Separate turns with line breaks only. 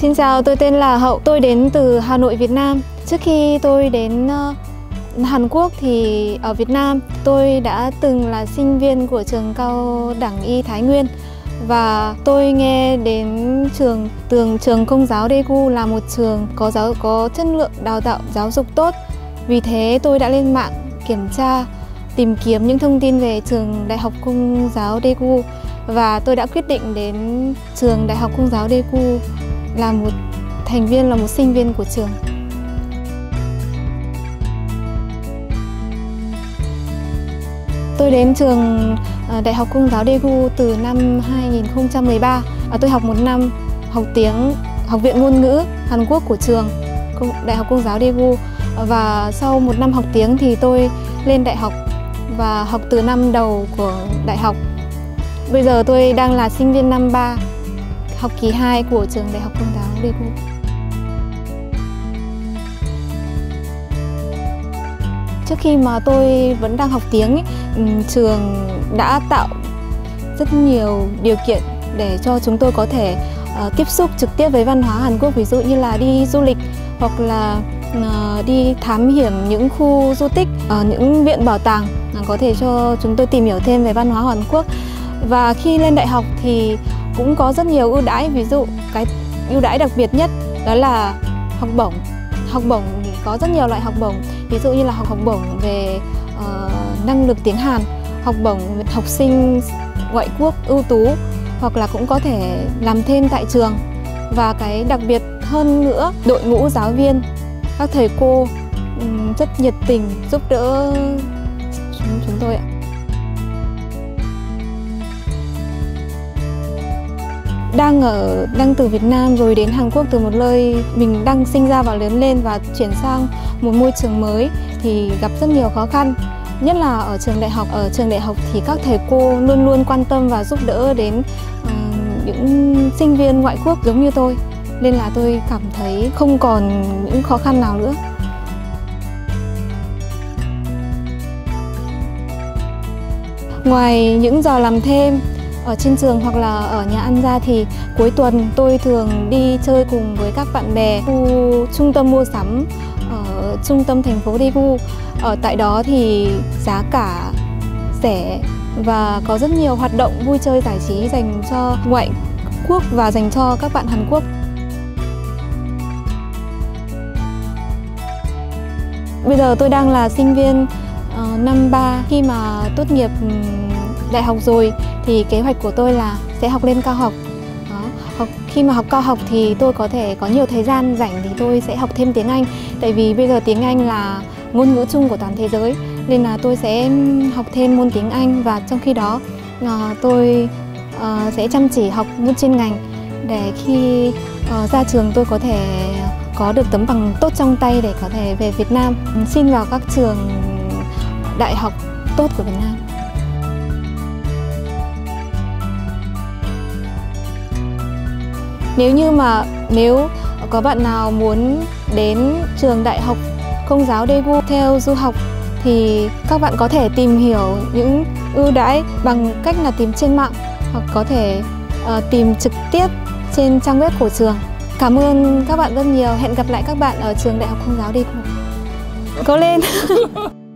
xin chào, tôi tên là Hậu. Tôi đến từ Hà Nội, Việt Nam. Trước khi tôi đến uh, Hàn Quốc thì ở Việt Nam tôi đã từng là sinh viên của trường cao đẳng y Thái Nguyên và tôi nghe đến trường tường trường công giáo Daegu là một trường có giáo có chất lượng đào tạo giáo dục tốt. Vì thế tôi đã lên mạng kiểm tra tìm kiếm những thông tin về trường Đại học Công giáo Daegu và tôi đã quyết định đến trường Đại học Công giáo Daegu là một thành viên là một sinh viên của trường. Tôi đến trường à, Đại học Công giáo Daegu từ năm 2013. À, tôi học một năm học tiếng Học viện ngôn ngữ Hàn Quốc của trường Đại học Công giáo Daegu và sau một năm học tiếng thì tôi lên đại học và học từ năm đầu của đại học. Bây giờ tôi đang là sinh viên năm 3 học kỳ 2 của trường Đại học Công giáo Daegu. Trước khi mà tôi vẫn đang học tiếng ấy, ừ, trường đã tạo rất nhiều điều kiện để cho chúng tôi có thể uh, tiếp xúc trực tiếp với văn hóa Hàn Quốc ví dụ như là đi du lịch hoặc là uh, đi thám hiểm những khu du tích, uh, những viện bảo tàng uh, có thể cho chúng tôi tìm hiểu thêm về văn hóa Hàn Quốc. Và khi lên đại học thì cũng có rất nhiều ưu đãi ví dụ cái ưu đãi đặc biệt nhất đó là học bổng. Học bổng thì có rất nhiều loại học bổng ví dụ như là học học bổng về uh, năng lực tiếng Hàn học bổng học sinh ngoại quốc ưu tú hoặc là cũng có thể làm thêm tại trường. Và cái đặc biệt hơn nữa đội ngũ giáo viên các thầy cô rất nhiệt tình giúp đỡ chúng, chúng tôi ạ. Đang ở đang từ Việt Nam rồi đến Hàn Quốc từ một nơi mình đang sinh ra và lớn lên và chuyển sang một môi trường mới thì gặp rất nhiều khó khăn. Nhất là ở trường đại học ở trường đại học thì các thầy cô luôn luôn quan tâm và giúp đỡ đến uh, những sinh viên ngoại quốc giống như tôi. Nên là tôi cảm thấy không còn những khó khăn nào nữa. Ngoài những giờ làm thêm ở trên trường hoặc là ở nhà ăn ra thì cuối tuần tôi thường đi chơi cùng với các bạn bè khu trung tâm mua sắm ở trung tâm thành phố Daegu. Ở tại đó thì giá cả rẻ và có rất nhiều hoạt động vui chơi giải trí dành cho ngoại quốc và dành cho các bạn Hàn Quốc. Bây giờ tôi đang là sinh viên uh, năm 3 khi mà tốt nghiệp đại học rồi thì kế hoạch của tôi là sẽ học lên cao học đó. Học, khi mà học cao học thì tôi có thể có nhiều thời gian rảnh thì tôi sẽ học thêm tiếng Anh tại vì bây giờ tiếng Anh là ngôn ngữ chung của toàn thế giới nên là tôi sẽ học thêm môn tiếng Anh và trong khi đó à, tôi à, sẽ chăm chỉ học môn chuyên ngành để khi à, ra trường tôi có thể có được tấm bằng tốt trong tay để có thể về Việt Nam xin vào các trường đại học tốt của Việt Nam. Nếu như mà nếu có bạn nào muốn đến trường đại học công giáo Daegu theo du học thì các bạn có thể tìm hiểu những ưu đãi bằng cách là tìm trên mạng hoặc có thể uh, tìm trực tiếp trên trang web của trường. Cảm ơn các bạn rất nhiều. Hẹn gặp lại các bạn ở trường Đại học Công giáo Daegu. Cố lên!